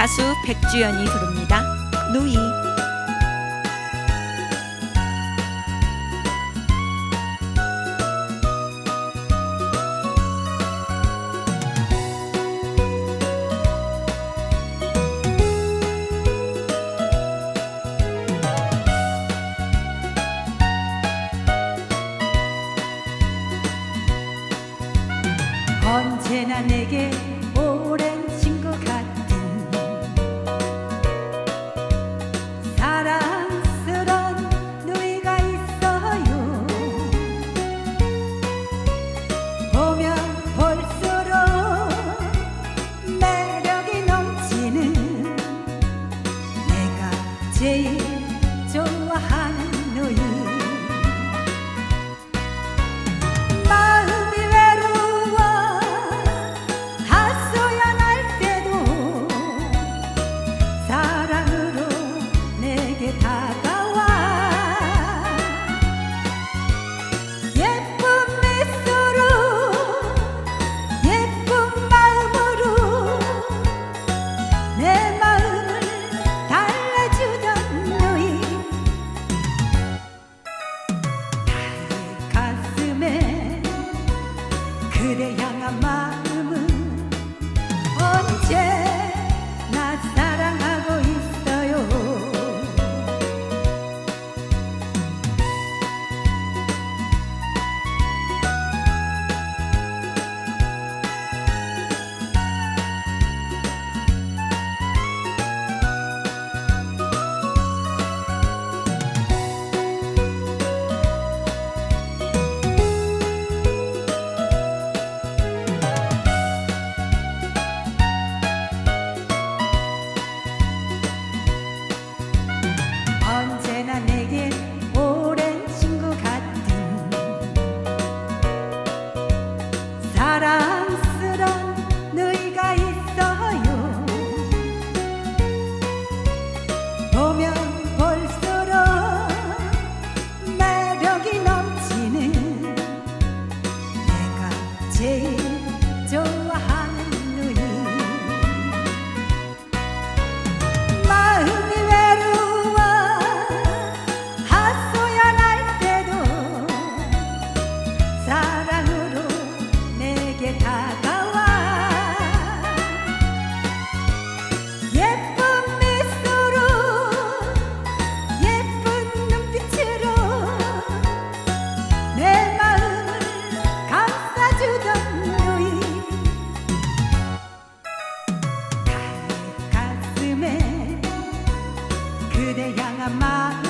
가수 백주연이 부릅니다. 누이 언제나 내게 でやがま 그대 향한 마음.